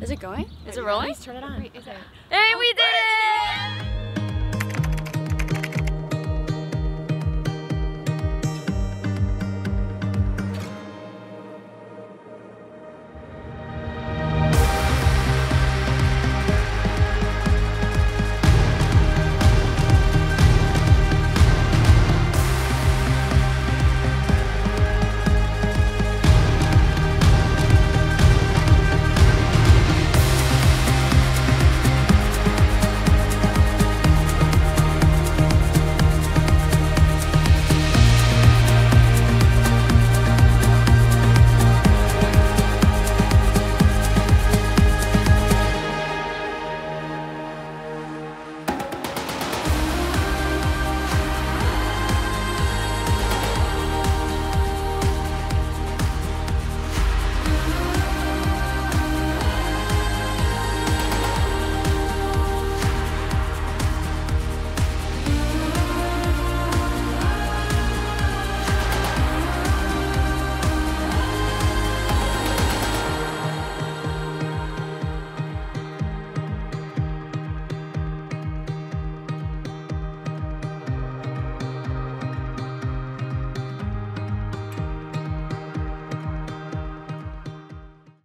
Is it going? Is it rolling? Let's turn it on. Hey, we did!